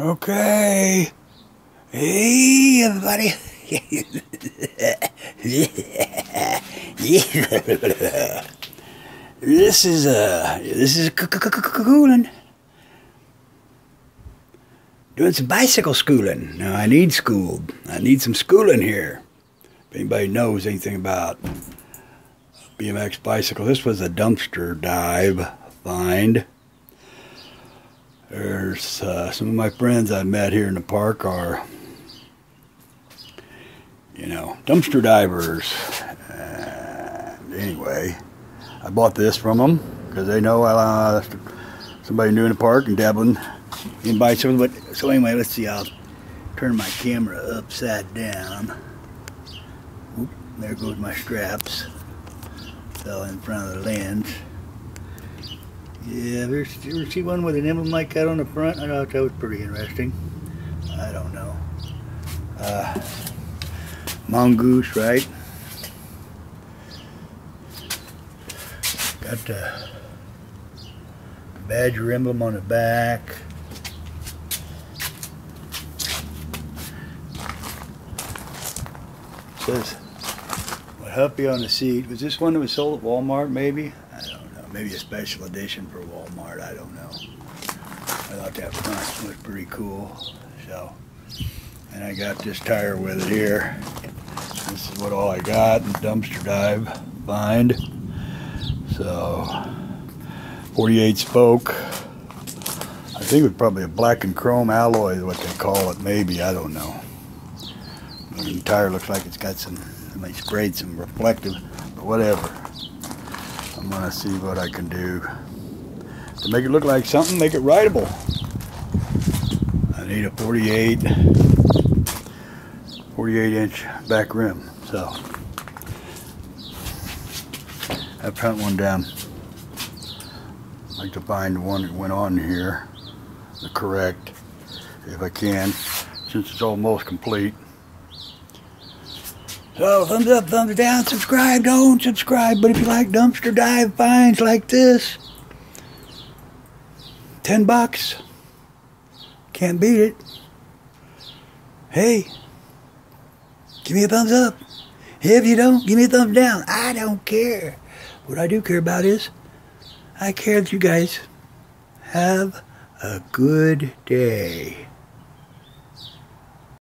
Okay. Hey, everybody. this is uh this is cooling. Doing some bicycle schooling. Now I need schooled. I need some schooling here. If anybody knows anything about BMX bicycle, this was a dumpster dive find. There's uh, some of my friends I met here in the park are, you know, dumpster divers. And anyway, I bought this from them because they know I, uh, somebody new in the park and dabbling in bicycles. But so anyway, let's see. I'll turn my camera upside down. Oop, there goes my straps. Fell in front of the lens. Yeah, there's, you ever see one with an emblem like that on the front? I thought that was pretty interesting. I don't know. Uh, mongoose, right? Got the badger emblem on the back. says, what you on the seat? Was this one that was sold at Walmart, maybe? Maybe a special edition for Walmart. I don't know. I thought that front was pretty cool. So, and I got this tire with it here. This is what all I got. Dumpster dive find. So, 48 spoke. I think it's probably a black and chrome alloy is what they call it. Maybe I don't know. The tire looks like it's got some. They sprayed some reflective, but whatever. I'm to see what I can do to make it look like something, make it rideable. I need a 48, 48 inch back rim. So, that front one down. I'd like to find the one that went on here, the correct, if I can, since it's almost complete. So thumbs up, thumbs down, subscribe, don't subscribe. But if you like dumpster dive finds like this, 10 bucks, can't beat it. Hey, give me a thumbs up. If you don't, give me a thumbs down. I don't care. What I do care about is, I care that you guys have a good day.